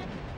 Yeah.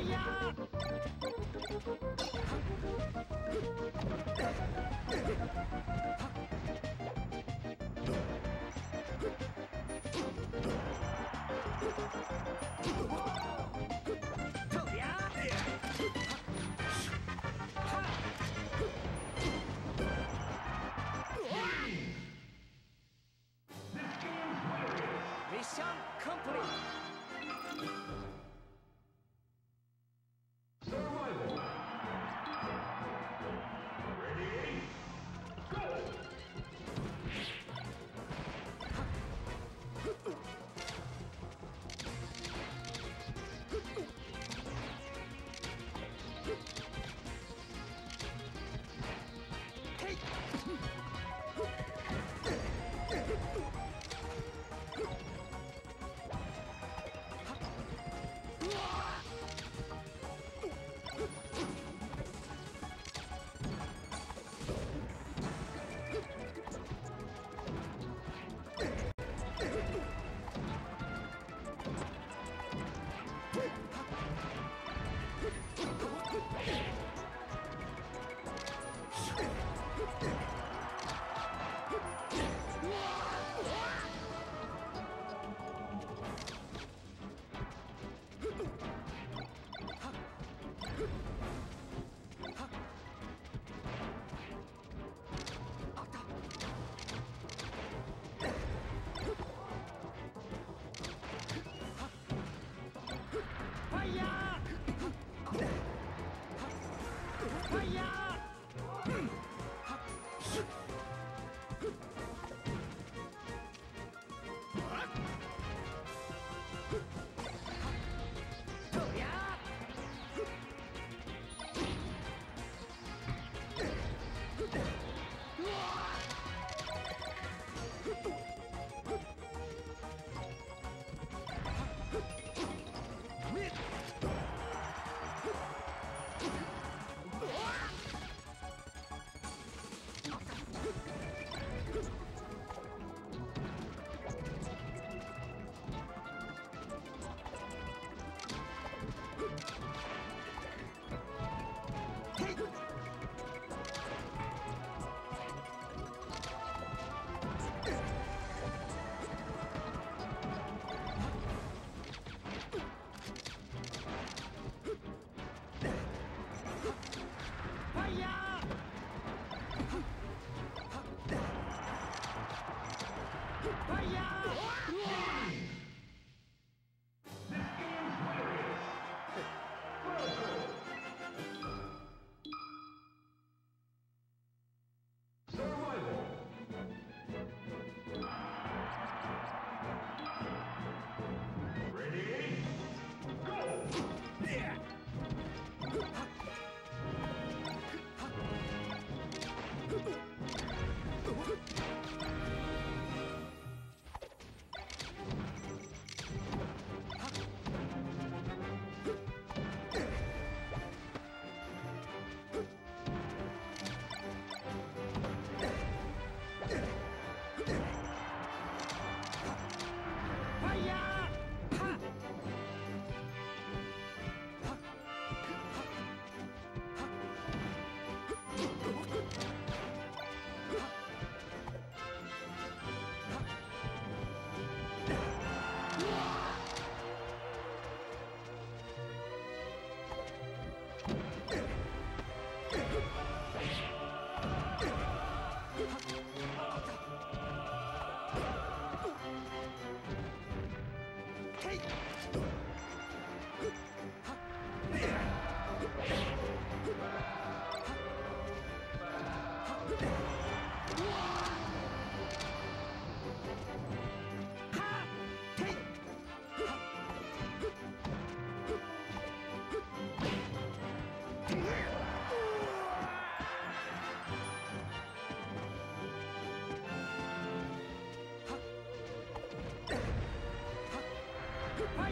ファ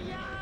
Yeah!